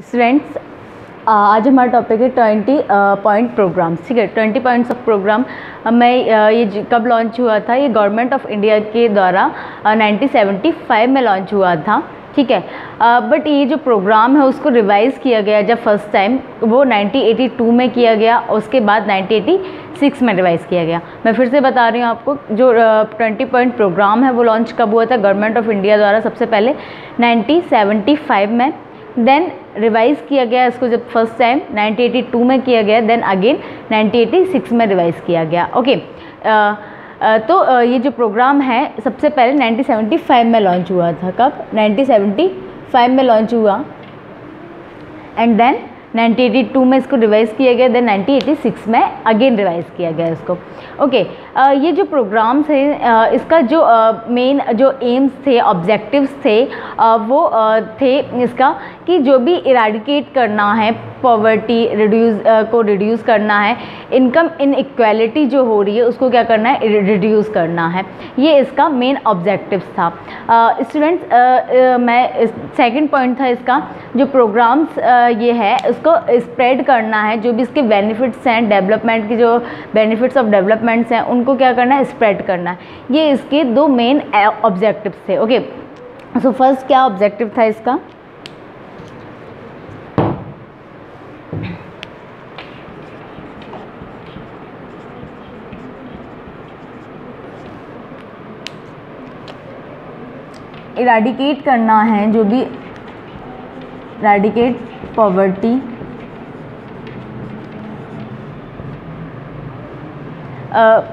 Students आज हमारा topic है ट्वेंटी पॉइंट प्रोग्राम्स ठीक है? ट्वेंटी पॉइंट्स ऑफ़ प्रोग्राम मैं ये कब लॉन्च हुआ था? ये गवर्नमेंट ऑफ़ इंडिया के द्वारा नाइनटीन सेवेंटी फाइव में लॉन्च हुआ था, ठीक है? बट ये जो प्रोग्राम है, उसको रिवाइज़ किया गया जब फ़र्स्ट टाइम वो 1982 में किया गया, उसके बाद 1986 में रिवाइज़ किया गया। मैं फिर से बता रही हूँ आपको, जो ट्वेंटी पॉइंट प्रोग्राम है, वो लॉन्च कब हुआ था? गवर्नमेंट ऑफ़ इंडिया द्वारा सबसे पहले 1975 में। देन रिवाइज़ किया गया इसको जब फ़र्स्ट टाइम 1982 में किया गया देन अगेन 1986 में रिवाइज़ किया गया। Okay okay. तो uh, ये जो प्रोग्राम है सबसे पहले 1975 में लॉन्च हुआ था। कब? 1975 में लॉन्च हुआ। एंड देन 1982 में इसको रिवाइज़ किया गया देन 1986 में अगेन रिवाइज़ किया गया इसको। ओके okay, ये जो प्रोग्राम्स हैं इसका जो मेन जो एम्स थे ऑब्जेक्टिव्स थे वो थे इसका कि जो भी इराडिकेट करना है पॉवर्टी रिड्यूस को रिड्यूस करना है इनकम इन इक्वालिटी जो हो रही है, उसको क्या करना है? रिड्यूस करना है। ये इसका मेन ऑब्जेक्टिव था। स्टूडेंट्स मैं सेकंड पॉइंट था इसका, जो प्रोग्राम्स ये है, उसको स्प्रेड करना है, जो भी इसके बेनिफिट्स हैं डेवलपमेंट की जो बेनिफिट्स ऑफ़ डेवलपमेंट्स हैं, उनको क्या करना है? स्प्रेड करना है। ये इसके दो मेन ऑब्जेक्टिव्स थे ओके सो फ़र्स्ट क्या ऑब्जेक्टिव था इसका? इराडिकेट करना है जो भी इराडिकेट पॉवर्टी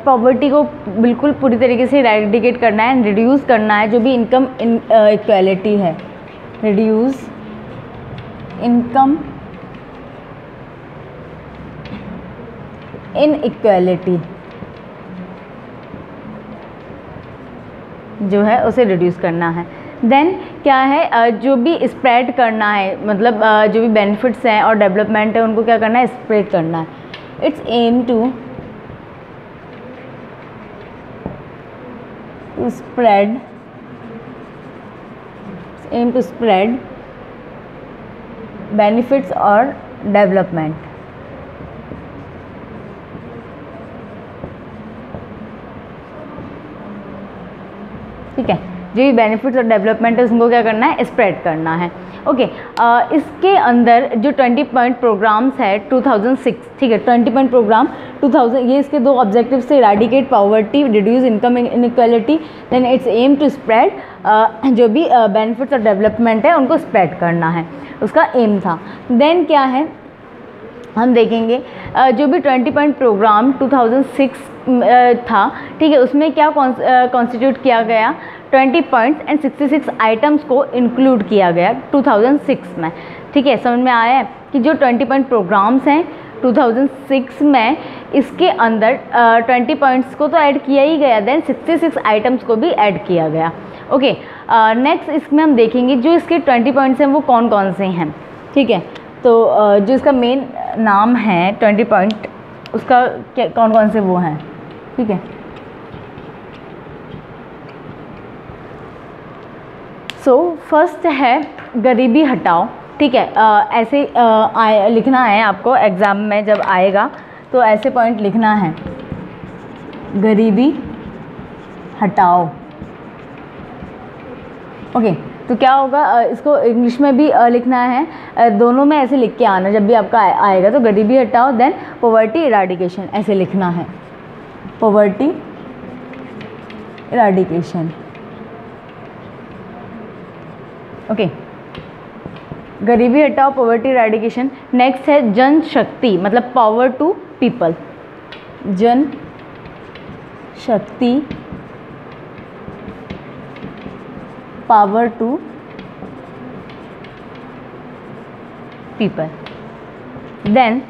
पॉवर्टी को बिल्कुल पूरी तरीके से इराडिकेट करना है एंड रिड्यूस करना है, जो भी इनकम इन इक्वालिटी है। रिड्यूस इनकम इन इक्वालिटी जो है, उसे रिड्यूस करना है। देन क्या है जो भी स्प्रेड करना है मतलब जो भी बेनिफिट्स हैं और डेवलपमेंट है, उनको क्या करना है स्प्रेड करना है। It's aim to spread aim to spread benefits or development ठीक है? जो भी बेनिफिट्स और डेवलपमेंट है उनको क्या करना है? स्प्रेड करना है। ओके अ, इसके अंदर जो 20 पॉइंट प्रोग्राम्स है 2006 ठीक है? 20 पॉइंट प्रोग्राम 2000 ये इसके दो ऑब्जेक्टिव से eradicate poverty reduce income inequality then it's aim to spread जो भी बेनिफिट्स और डेवलपमेंट है उनको स्प्रेड करना है। उसका एम था। देन क्या है? हम देखेंगे जो भी 20 पॉइंट प्रोग्राम 2006 अ, था ठीक है उसमें क्या कॉन्स्टिट्यूट किया गया? 20 पॉइंट्स एंड 66 आइटम्स को इंक्लूड किया गया 2006 में ठीक है समझ में आया है कि जो 20 पॉइंट प्रोग्राम्स हैं 2006 में इसके अंदर ट्वेंटी पॉइंट्स को तो ऐड किया ही गया देन 66 आइटम्स को भी ऐड किया गया ओके नेक्स्ट इसमें हम देखेंगे जो इसके 20 पॉइंट्स हैं वो कौन कौन से हैं ठीक है तो जो इसका मेन नाम है 20 पॉइंट उसका क्या कौन कौन से वो हैं? ठीक है। सो फ़र्स्ट है गरीबी हटाओ ठीक है। अ, ऐसे अ, आए लिखना है आपको एग्ज़ाम में जब आएगा तो ऐसे पॉइंट लिखना है। गरीबी हटाओ। ओके तो क्या होगा इसको इंग्लिश में भी लिखना है। दोनों में ऐसे लिख के आना, जब भी आपका आएगा तो गरीबी हटाओ देन पोवर्टी इराडिकेशन ऐसे लिखना है। पोवर्टी इराडिकेशन ओके गरीबी हटाओ पॉवर्टी इराडिकेशन नेक्स्ट है जन शक्ति मतलब पावर टू पीपल जन शक्ति power to people. Then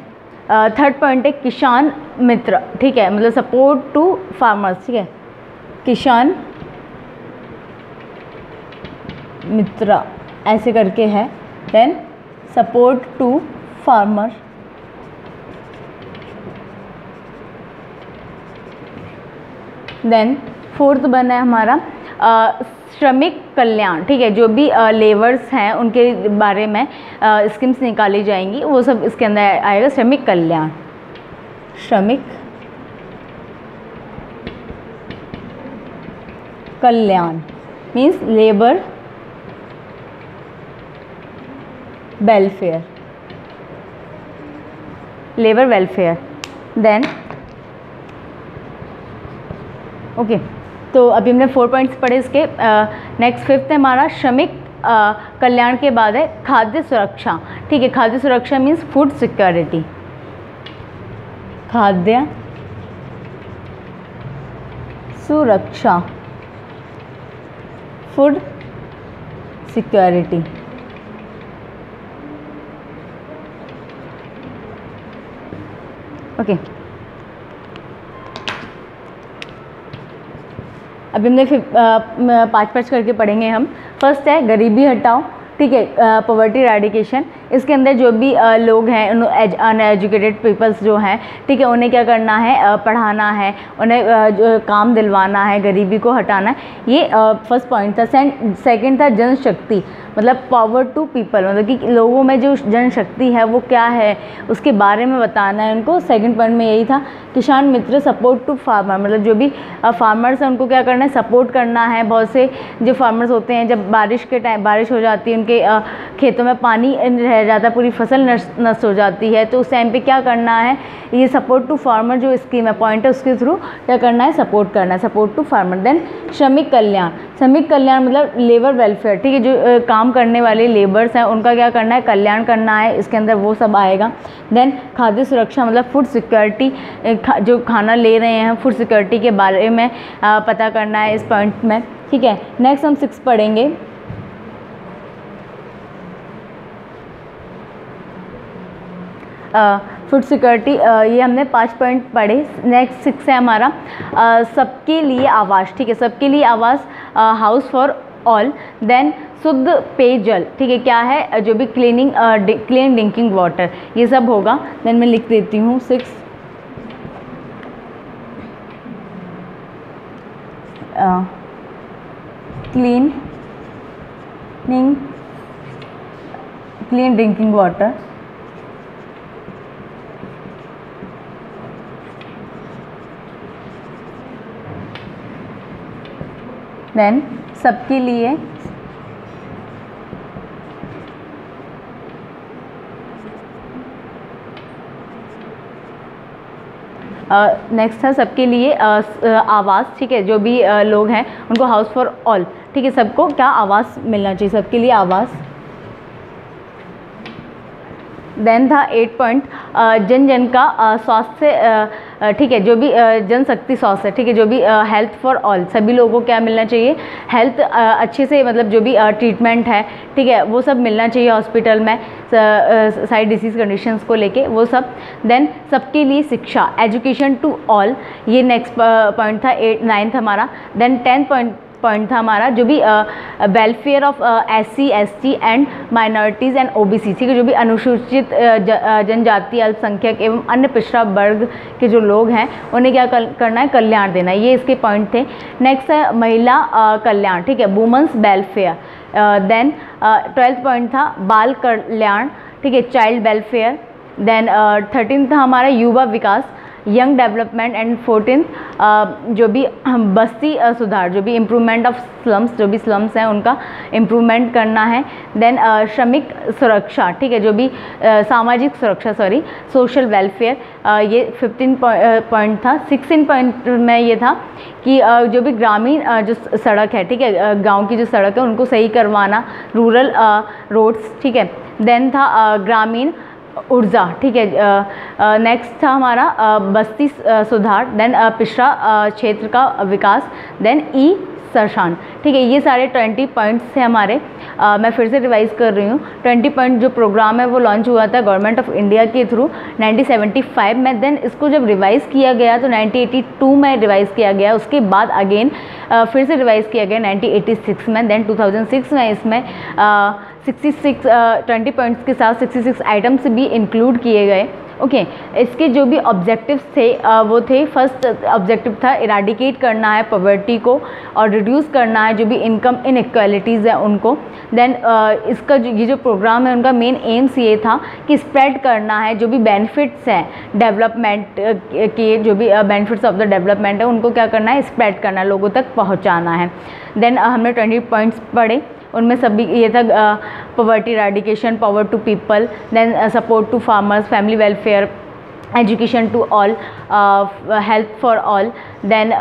third point है किसान मित्र, ठीक है? मतलब सपोर्ट टू फार्मर्स ठीक है? किसान मित्र, ऐसे करके है। Then support to farmer then fourth बना है हमारा श्रमिक कल्याण, ठीक है, जो भी लेबर्स हैं, उनके बारे में स्कीम्स निकाली जाएँगी, वो सब इसके अंदर आएगा, श्रमिक कल्याण। श्रमिक कल्याण means labour welfare labour welfare then okay तो अभी हमने फोर पॉइंट्स पढ़े इसके। नेक्स्ट फिफ्थ है हमारा श्रमिक कल्याण के बाद है खाद्य सुरक्षा। ठीक है, खाद्य सुरक्षा मीन्स फ़ूड सिक्योरिटी खाद्य सुरक्षा। फ़ूड सिक्योरिटी ओके अभी हमने पाँच पाँच करके पढ़ेंगे हम। फ़र्स्ट है गरीबी हटाओ। ठीक है पॉवर्टी रेडिकेशन इसके अंदर जो भी लोग हैं अनएजुकेटेड पीपल्स जो हैं, ठीक है, उन्हें क्या करना है पढ़ाना है, उन्हें जो, काम दिलवाना है, गरीबी को हटाना है, ये फ़र्स्ट पॉइंट था। सेकंड था जनशक्ति मतलब पावर टू पीपल मतलब कि लोगों में जो जनशक्ति है, वो क्या है, उसके बारे में बताना है उनको। सेकंड पॉइंट में यही था, किसान मित्र सपोर्ट टू फार्मर मतलब जो भी फार्मर्स हैं, उनको क्या करना है सपोर्ट करना है। बहुत से जो फार्मर्स होते हैं, जब बारिश के टाइम बारिश हो जाती है उनके खेतों में पानी रह जाता है, पूरी फ़सल नष्ट हो जाती है तो उस टाइम पे क्या करना है? ये सपोर्ट टू फार्मर जो स्कीम है पॉइंट है, उसके थ्रू क्या करना है? सपोर्ट करना है सपोर्ट टू फार्मर देन श्रमिक कल्याण. श्रमिक कल्याण मतलब लेबर वेलफेयर ठीक है, जो काम करने वाले लेबर्स हैं, उनका क्या करना है? कल्याण करना है, इसके अंदर वो सब आएगा. देन खाद्य सुरक्षा मतलब फ़ूड सिक्योरिटी जो खाना ले रहे हैं फ़ूड सिक्योरिटी के बारे में पता करना है इस पॉइंट में. ठीक है नेक्स्ट हम सिक्स पढ़ेंगे. फ़ूड सिक्योरिटी ये हमने पाँच पॉइंट पढ़े। नेक्स्ट सिक्स है हमारा। सबके लिए आवास ठीक है? सबके लिए आवास हाउस फॉर ऑल देन शुद्ध पेयजल, ठीक है? क्या है? जो भी क्लीनिंग क्लीन ड्रिंकिंग वाटर ये सब होगा। देन मैं लिख देती हूँ। Six clean clean drinking water then सबके लिए नेक्स्ट है सबके लिए आवाज़, ठीक है? जो भी लोग हैं, उनको हाउस फॉर ऑल ठीक है? सबको क्या आवाज़ मिलना चाहिए? सबके लिए आवास देन था एट पॉइंट जन जन का स्वास्थ्य ठीक है, जो भी जनशक्ति स्वास्थ्य, ठीक है, जो भी हेल्थ फॉर ऑल सभी लोगों को क्या मिलना चाहिए? हेल्थ अच्छे से मतलब जो भी ट्रीटमेंट है, ठीक है, वो सब मिलना चाहिए हॉस्पिटल में सारी डिसीज़ कंडीशंस को लेके, वो सब। देन सबके लिए शिक्षा एजुकेशन टू ऑल ये नेक्स्ट पॉइंट था एट नाइन्थ हमारा। देन टेंथ पॉइंट पॉइंट था हमारा, जो भी welfare of S C S T and minorities and O B C ठीक है जो भी अनुसूचित जनजाति, अल्पसंख्यक एवं अन्य पिछड़ा वर्ग के जो लोग हैं, उन्हें क्या करना है? कल्याण देना है। ये इसके पॉइंट थे। नेक्स्ट है, महिला कल्याण, ठीक है? Women's welfare then twelfth point था, बाल कल्याण, ठीक है? चाइल्ड वेलफेयर देन थर्टीन था हमारा युवा विकास। यंग डेवलपमेंट एंड फोर्टीन जो भी बस्ती सुधार, जो भी इम्प्रूवमेंट ऑफ़ स्लम्स जो भी स्लम्स हैं, उनका इम्प्रूवमेंट करना है। देन श्रमिक सुरक्षा, ठीक है, जो भी सामाजिक सुरक्षा सॉरी सोशल वेलफेयर ये फिफ्टीन पॉइंट था। सिक्सटीन पॉइंट में ये था कि जो भी ग्रामीण जो सड़क है, ठीक है गाँव की जो सड़क है, उनको सही करवाना रूरल रोड्स ठीक है। देन था ग्रामीण ऊर्जा, ठीक है नेक्स्ट था हमारा बस्ती सुधार देन पिछड़ा क्षेत्र का विकास देन ई सरशान। ठीक है ये सारे ट्वेंटी पॉइंट्स थे हमारे। आ, मैं फिर से रिवाइज़ कर रही हूँ। ट्वेंटी पॉइंट जो प्रोग्राम है वो लॉन्च हुआ था गवर्नमेंट ऑफ़ इंडिया के थ्रू 1975 में। देन इसको जब रिवाइज़ किया गया तो 1982 में रिवाइज़ किया गया। उसके बाद अगेन फिर से रिवाइज़ किया गया 1986 में। देन 2006 में इसमें सिक्सटी सिक्स ट्वेंटी पॉइंट्स के साथ सिक्सटी सिक्स आइटम्स भी इंक्लूड किए गए। ओके okay, इसके जो भी ऑब्जेक्टिव्स थे वो थे फ़र्स्ट ऑब्जेक्टिव था इराडिकेट करना है पॉवर्टी को और रिड्यूस करना है जो भी इनकम इनक्वालिटीज़ हैं उनको. देन इसका जो ये जो प्रोग्राम है उनका मेन एम्स ये था कि स्प्रेड करना है जो भी बेनिफिट्स हैं डेवलपमेंट के जो भी बेनिफिट्स ऑफ़ द डेवलपमेंट है उनको क्या करना है स्प्रेड करना है लोगों तक पहुँचाना है. देन हमने ट्वेंटी पॉइंट्स पढ़े. उनमें सभी ये था poverty eradication power to people then support to farmers family welfare education to all health for all then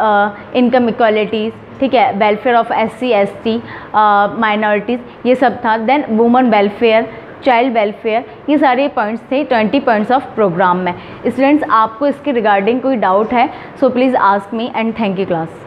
income equalities ठीक है welfare of S C S T minorities ये सब था then woman welfare child welfare ये सारे points थे twenty points of programme में। Students आपको इसके रिगार्डिंग कोई डाउट है so please ask me and thank you class